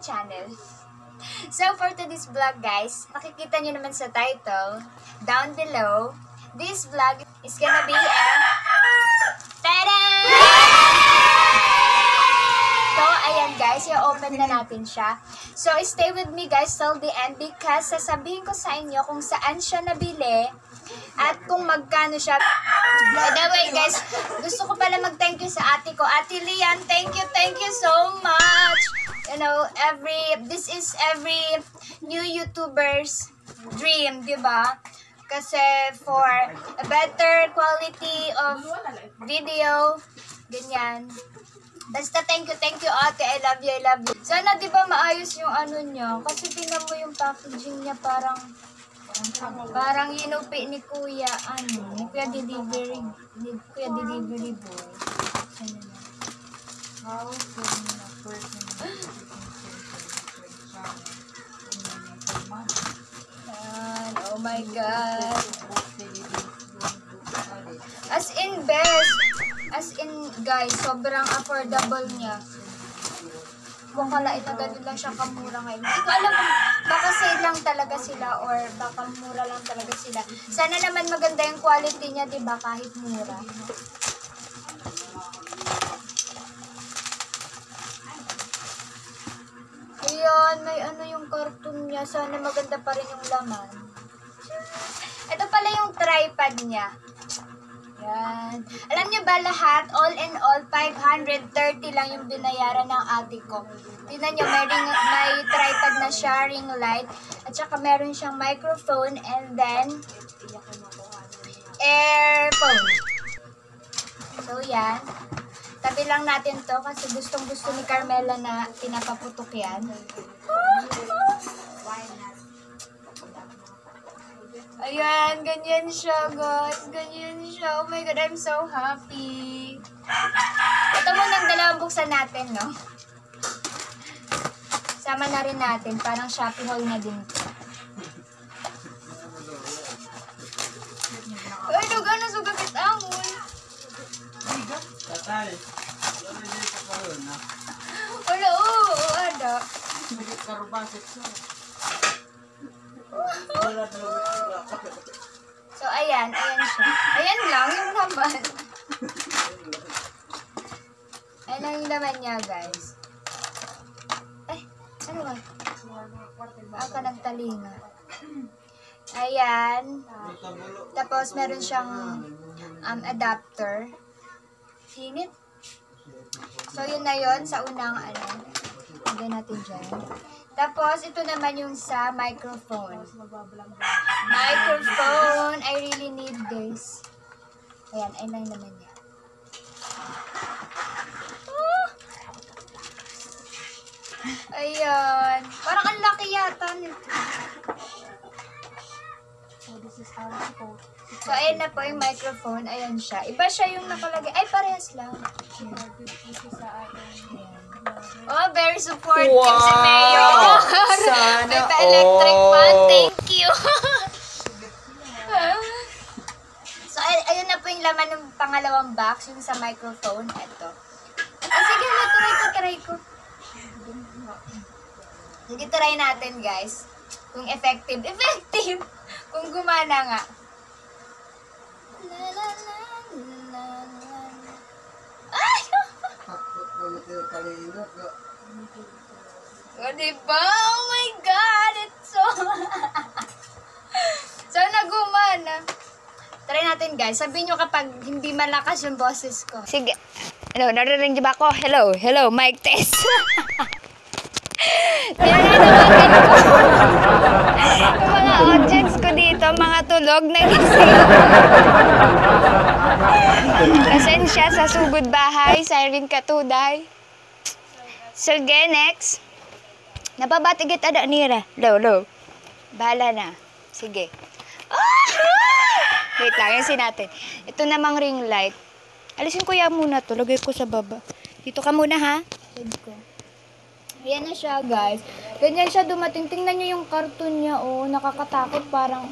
channel. So for today's vlog guys, makikita nyo naman sa title, down below, this vlog is gonna be a... Tada! So ayan guys, i-open na natin siya. So stay with me guys till the end because sasabihin ko sa inyo kung saan siya nabili at kung magkano siya. By the way guys, gusto ko pala mag-thank you sa ate ko. Ate Lian, thank you, thank you so much. You know, every, this is every new YouTuber's dream, di ba? Kasi for a better quality of video, ganyan. Basta thank you, thank you ate. I love you, I love you. Sana di ba maayos yung ano niya? Kasi tingnan mo yung packaging niya parang Parang inupi ni Kuya, ano, ni Kuya Delivery, ni Kuya Delivery Boy. Ano na? How can a person Yan, oh my God. As in, best. As in, guys, sobrang affordable niya. Kung kala ito, ganun lang siya kamura ngayon. Hindi ko alam kung baka sale lang talaga sila or baka mura lang talaga sila. Sana naman maganda yung quality niya, di ba, kahit mura. Ayan, may ano yung cartoon niya. Sana maganda pa rin yung laman. Pala yung tripod niya. Yan. Alam niyo ba lahat, all in all, 530 lang yung binayaran ng ate ko. Tingnan niyo, may, ring, may tripod na siya, ring light, at saka meron siyang microphone, and then, earphone. So, yan. Tabi lang natin to kasi gustong gusto ni Carmela na pinapaputok yan. Ayan, ganyan siya, guys. Ganyan siya. Oh my God, I'm so happy. Ito muna ang dalawang buksan natin, no? Sama na rin natin. Parang shopping haul na din ito. Ay, duga na sugakit angol. Tatay? Wala, oo, oo, ada. Sigit karubasit sa. Wala na wala. Ayan, ayan siya. Ayan lang yung laman. Ayan lang yung laman niya, guys. Ay, ano ba? Ako nagtalinga. Ayan. Tapos, meron siyang um, adapter. Sinit. So, yun na yun sa unang ano. Lagyan natin dyan. Tapos, ito naman yung sa microphone. Microphone. I really need this. Ayan, ayun lang naman niya. Ah! Ayan. Parang ang laki yata nito. So ayan na po yung microphone. Ayan siya. Iba siya yung nakalagay. Ay, parehas lang. Ating Oh, very supportive si Mayor. Sana May pa-electric fan. all. Thank you. so, ay- ayun na po yung laman ng pangalawang box, yung sa microphone. Ito. Ah, sige na, try ko, try ko. Sige, try natin, guys. Kung effective. Effective! Kung gumana nga. La, la, la, la, la. Ay! O, diba? Oh my God! It's so... so, nagumana. Try natin, guys. Sabihin nyo kapag hindi malakas yung boses ko. Sige. Ano, naririnig ba ako? Hello, hello, mic test. Pinananawagan ko. yung mga audience ko dito, mga tulog na gising. Pasensya sa sugod bahay, siren katuday. Sige, next. Nababatigit ada nira. Low, low. Bahala na. Sige. Ah! Wait lang, yung natin. Ito namang ring light. Alisin ko yan muna to. Lagay ko sa baba. Dito ka muna ha. Side ko. Ayan na siya guys. Ganyan siya dumating. Tingnan nyo yung cartoon niya. Oh, nakakatakot. Parang.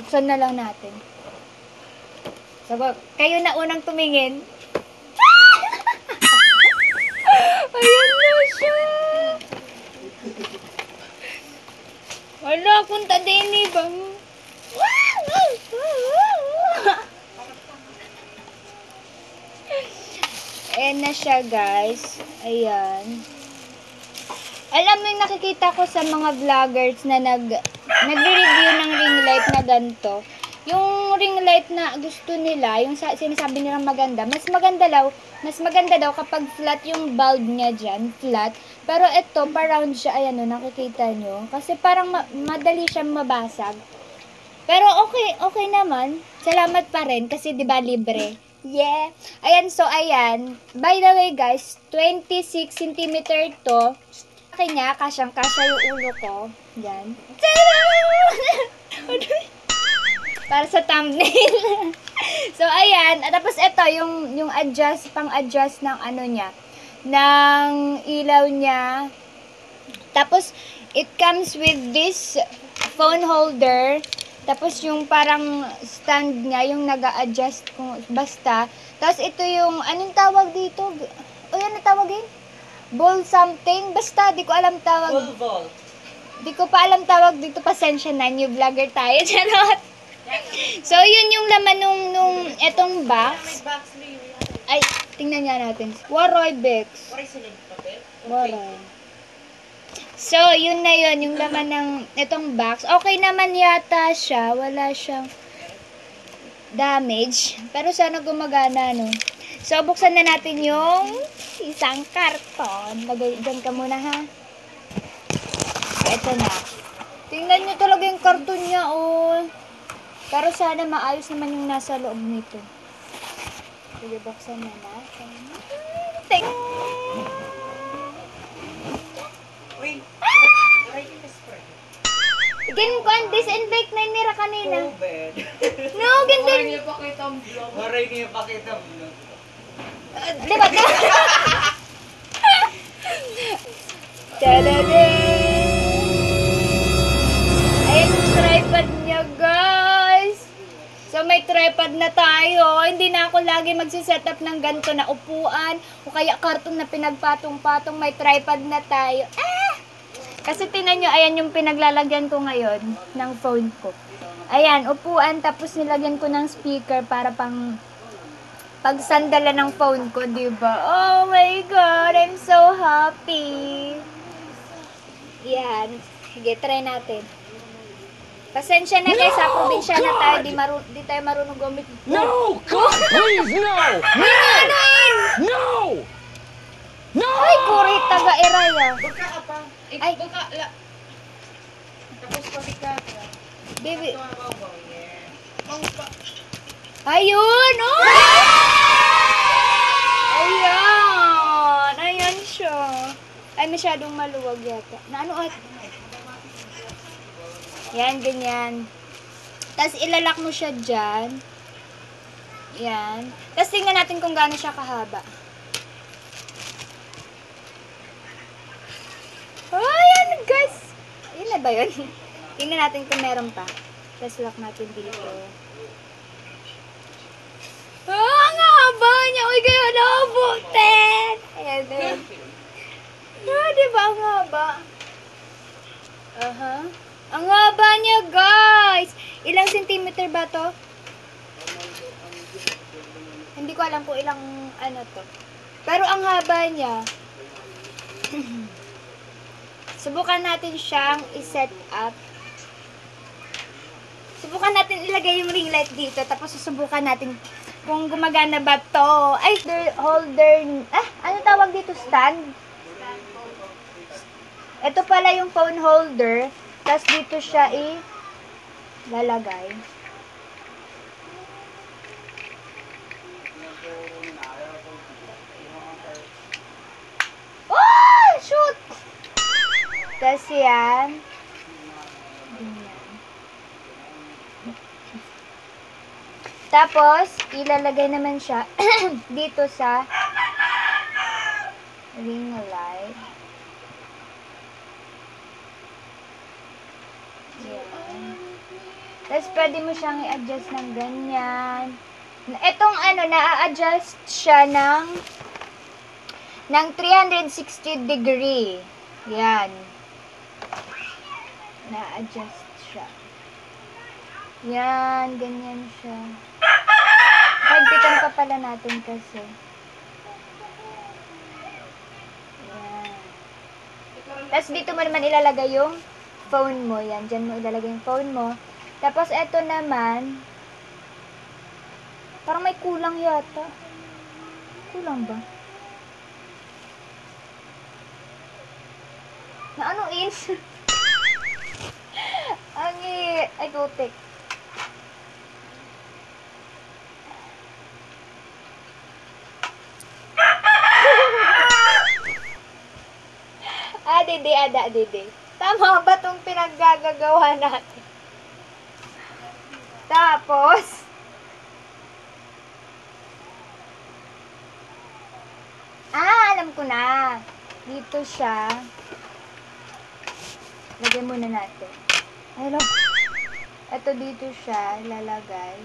Buksan na lang natin. Sagot, kayo na unang tumingin. Ayan na siya. Wala, punta din eh. Bang. Ayan na siya, guys. Ayan. Alam mo yung nakikita ko sa mga vloggers na nag nagre-review ng ring light na ganito. Yung ring light na gusto nila, yung sa, sinasabi nilang maganda, mas maganda daw, mas maganda daw kapag flat yung bulb niya dyan, flat. Pero ito, pa-round siya, ayan o, nakikita nyo. Kasi parang ma- madali siyang mabasag. Pero okay, okay naman. Salamat pa rin kasi 'di ba libre. Yeah. Ayan, so ayan. By the way, guys, 26 cm to. Kanya, kasyang kasya yung ulo ko. Yan. Para sa thumbnail. so, ayan. At tapos ito, yung, yung adjust, pang-adjust ng ano niya. Ng ilaw niya. Tapos, it comes with this phone holder. Tapos yung parang stand niya, yung nag adjust kung basta. Tapos ito yung, anong tawag dito? O yan na tawagin? Ball something? Basta, di ko alam tawag. Full vault. Di ko pa alam tawag dito, pasensya na, new vlogger tayo, charot. So, yun yung laman nung, nung etong box. Ay, tingnan nga natin. Waroy Bex. Waroy. So, yun na yun, yung laman ng itong box. Okay naman yata siya. Wala siyang damage. Pero sana gumagana, no? So, buksan na natin yung isang karton. Lagay, dyan ka muna, ha? Ito na. Tingnan nyo talaga yung karton niya, oh. Pero sana maayos naman yung nasa loob nito. Sige, buksan na natin. Ting! Gin ko ang disinfect na nira kanina. bed. No, ganda. pakita ang vlog. Maray niya pakita mo. Di ba? Tadada! Ayan may tripod na tayo. Hindi na ako lagi magsiset up ng ganito na upuan o kaya karton na pinagpatong-patong. May tripod na tayo. Ah! Kasi tinan nyo, ayan yung pinaglalagyan ko ngayon ng phone ko. Ayan, upuan, tapos nilagyan ko ng speaker para pang pagsandala ng phone ko, di ba? Oh my God, I'm so happy. Yan. Sige, try natin. Pasensya na guys, sa probinsya na tayo, di, maru di tayo marunong gumit. No! God, please, no! Minonin! No! No! Ay, kuri, taga-eraya. Baka ka pa. Ay. baka, la. Tapos pati ka. Baby, ayun! Oh! Ayan! Ayan siya. Ay, masyadong maluwag yata. Na ano at? Yan, ganyan. Tapos ilalak mo siya dyan. Yan. Tapos tingnan natin kung gaano siya kahaba. Oh, guys! Yun na ba yun? tingnan natin kung meron pa. Tapos lock natin dito. Oh, ang haba niya! Uy, kayo nabutin! Ayan, ayan. Ah, di ba ang haba? Aha. Ang haba niya, guys! Ilang centimeter ba to? Hindi ko alam kung ilang ano to. Pero ang haba niya. Subukan natin siyang i-set up. Subukan natin ilagay yung ring light dito. Tapos susubukan natin kung gumagana ba to. Ay, holder, holder. Ah, ano tawag dito? Stand? Ito pala yung phone holder. Tapos dito siya i lalagay. Oh! Shoot! Tapos yan. Tapos, ilalagay naman siya dito sa ring light. Tapos, pwede mo siyang i-adjust ng ganyan. Itong ano, na-adjust siya ng ng 360 degree. Yan. Na-adjust siya. Yan, ganyan siya. Hagpitan pa pala natin kasi. Yan. Tapos dito mo naman ilalagay yung phone mo. Yan, dyan mo ilalagay yung phone mo. Tapos eto naman, parang may kulang yata. Kulang ba? Na ano in? Ang. Ay, gotek. ah, dede, ada, dede. Tama ba tong pinaggagagawa natin? Tapos, ah, alam ko na. Dito siya. Lagyan muna natin. Hello. Ito dito siya, lalagay.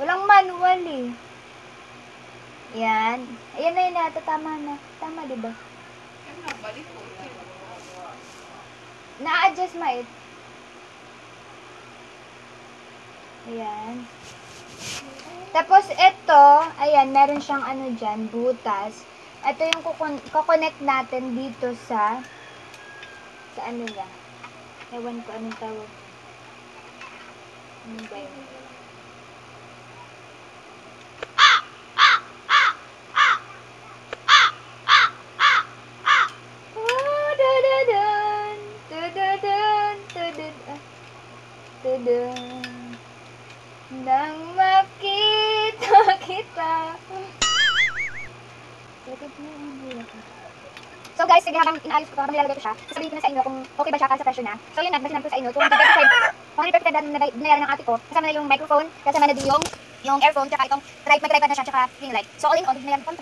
Walang manual eh. Yan. Ayan na yun nata. Tama na. Tama, di ba? Na-adjust ma it. Ayan. Tapos ito, ayan, meron siyang ano dyan, butas. Ito yung kukon- kukonect natin dito sa sa ano niya. Ewan ko anong tawag. Ano ba yun? So guys, sige habang inaalis ko, habang nilalagay ko siya, sasabihin ko na sa inyo kung okay ba siya sa presyo niya. So yun na, sinabi ko sa inyo, 235, 135 na na- binayaran ng ate ko, kasama na yung microphone, kasama na din yung, yung earphone, tsaka itong tripod, may tripod na siya, tsaka ring light. So all in all, binayaran, ba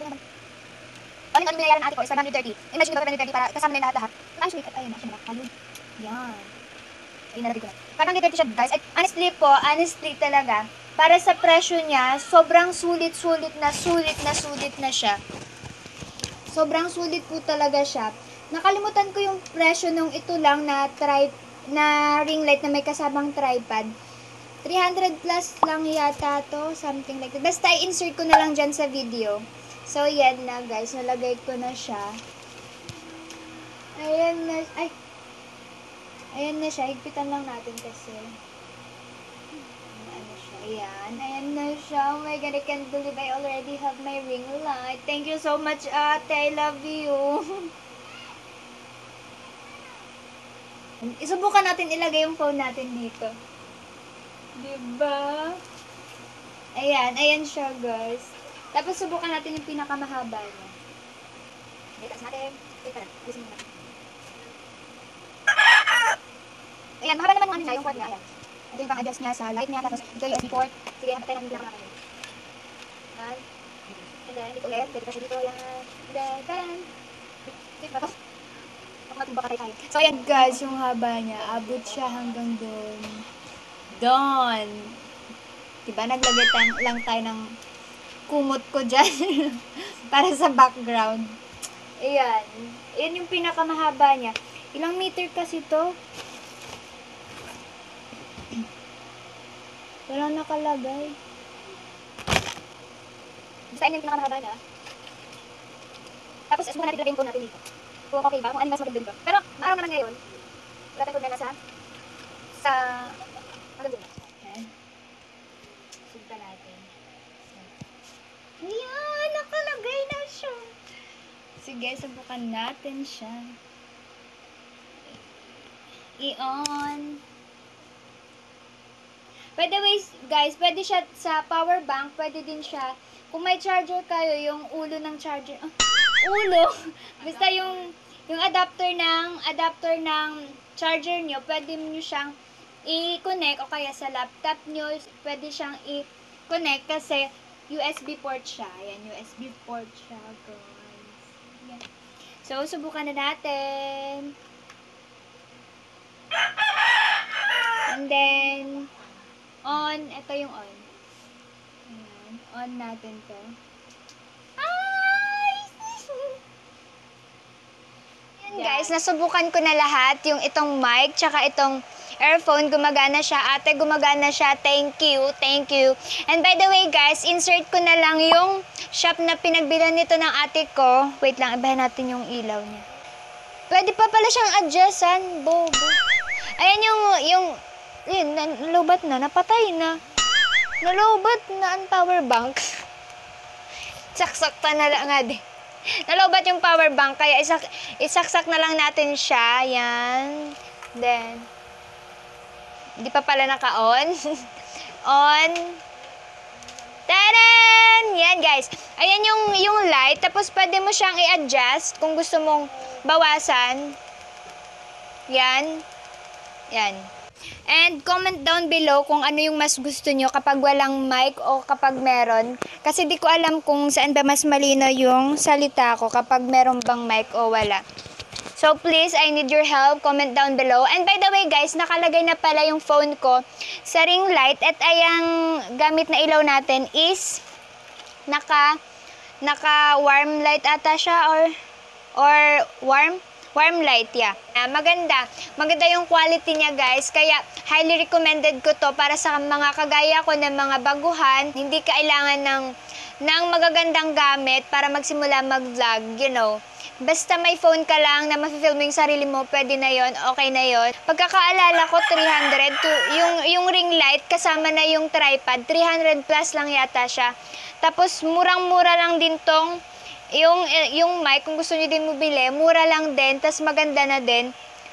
All in all, binayaran ng ate ko is 530. Imagine ko 530 para kasama na lahat-lahat. Actually, ayun na, siya na, halun. Yan. Ayun, nalagay ko na. 530 siya, guys. At honestly po, honestly talaga, para sa presyo niya, sobrang sulit-sulit na, sulit na, sulit na siya. Sobrang sulit po talaga siya. Nakalimutan ko yung presyo nung ito lang na tri na ring light na may kasamang tripod. 300 plus lang yata to, something like that. Basta i-insert ko na lang dyan sa video. So, yan na guys. Nalagay ko na siya. Ayan na. Ay. Ayan na siya. Higpitan lang natin kasi. Ayan. Ayan na siya. Oh my God. I can't believe I already have my ring light. Thank you so much, ate. I love you. Isubukan natin ilagay yung phone natin dito. Diba? Ayan. Ayan siya, guys. Tapos subukan natin yung pinakamahaba niya. Dito natin. Wait, pala. Gusto mo natin. Ayan, mahaba naman yung ano niya, yung cord niya. Ayan. Ito yung pang-adjust niya sa light niya. Tapos ito yung SD port. Sige, hapatay natin yung pinakamahaba niya. Ayan. And then, dito ulit. Dito pa siya dito. Ayan. And then, natin baka tayo. So, ayan guys, yung haba niya. Abot siya hanggang doon. Doon. Diba, naglagay tang- lang tayo ng kumot ko dyan. para sa background. Ayan. Ayan yung pinakamahaba niya. Ilang meter kasi to? Walang nakalagay. Basta yun yung pinakamahaba niya. Tapos, subukan natin ilagay yung phone natin dito. Kung okay ba, kung ano mas maganda dito. Pero, maaraw naman ngayon, wala tayong na nasa sa maganda na. Ayan. Sunta natin. Ayan, nakalagay na siya. Sige, subukan natin siya. I-on. By the way, guys, pwede siya sa power bank, pwede din siya. Kung may charger kayo, yung ulo ng charger, ah, ulo, basta yung, yung adapter ng, adapter ng charger nyo, pwede nyo siyang i-connect o kaya sa laptop nyo, pwede siyang i-connect kasi USB port siya. Ayan, USB port siya, guys. Ayan. So, subukan na natin. And then, on, ito yung on. Ayan, on natin to. Ay! Yan guys, nasubukan ko na lahat. Yung itong mic, tsaka itong earphone, gumagana siya. Ate, gumagana siya. Thank you, thank you. And by the way guys, insert ko na lang yung shop na pinagbilan nito ng ate ko. Wait lang, ibahin natin yung ilaw niya. Pwede pa pala siyang adjustan, bobo. Ayan yung, yung, yun, na- nalubat na, napatay na. Nalubat na ang power bank. Saksakta na lang nga din. Nalobat yung power bank, kaya isak, isaksak na lang natin siya. Yan. Then, hindi pa pala naka-on. on. Taran! Yan, guys. Ayan yung, yung light. Tapos, pwede mo siyang i-adjust kung gusto mong bawasan. Yan. Yan. And comment down below kung ano yung mas gusto nyo kapag walang mic o kapag meron. Kasi di ko alam kung saan ba mas malino yung salita ko kapag meron bang mic o wala. So please, I need your help. Comment down below. And by the way guys, nakalagay na pala yung phone ko sa ring light at ayang gamit na ilaw natin is naka naka warm light ata siya or or warm warm light yeah. Ah, maganda. Maganda yung quality niya guys. Kaya highly recommended ko to para sa mga kagaya ko ng mga baguhan. Hindi kailangan ng ng magagandang gamit para magsimula mag-vlog, you know. Basta may phone ka lang na mafe-film mo yung sarili mo, pwede na yon, okay na yon. Pagkakaalala ko, 300 to, yung, yung ring light kasama na yung tripod, 300 plus lang yata siya. Tapos, murang-mura lang din tong yung, eh, yung mic, kung gusto niyo din mabili, mura lang din, tas maganda na din.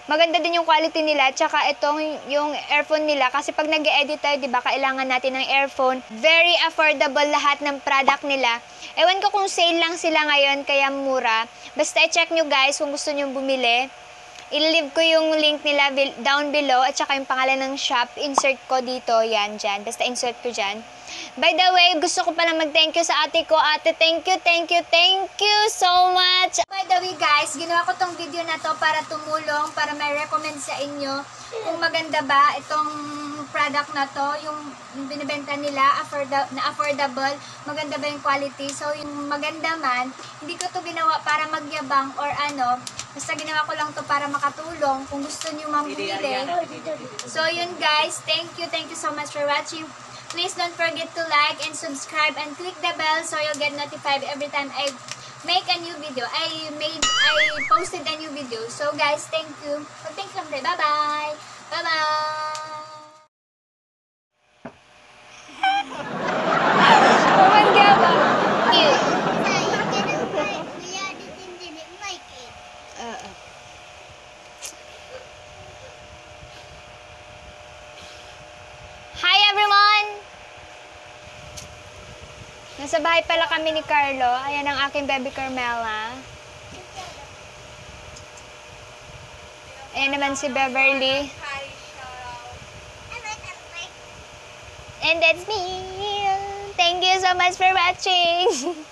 Maganda din yung quality nila, tsaka itong yung earphone nila. Kasi pag nag edit tayo, di ba, kailangan natin ng earphone. Very affordable lahat ng product nila. Ewan ko kung sale lang sila ngayon, kaya mura. Basta i-check nyo guys kung gusto nyo bumili. I-leave ko yung link nila down below at saka yung pangalan ng shop. Insert ko dito, yan, dyan. Basta insert ko dyan. By the way, gusto ko pala mag-thank you sa ate ko. Ate, thank you, thank you, thank you so much. By the way guys, ginawa ko tong video na to para tumulong, para may recommend sa inyo kung maganda ba itong product na to, yung, binibenta nila, afforda- na affordable, maganda ba yung quality. So, yung maganda man, hindi ko to ginawa para magyabang or ano, basta ginawa ko lang to para makatulong kung gusto niyo mamili. So, yun guys, thank you, thank you so much for watching. Please don't forget to like and subscribe and click the bell so you'll get notified every time I make a new video. I made, I posted a new video. So guys, thank you. Well, thank you. Bye-bye. Bye-bye. Umangga ba? Oo. Hi everyone! Nasa bahay pala kami ni Carlo. Ayan ang aking baby Carmela. Ayan naman si Beverly. And that's me. Thank you so much for watching.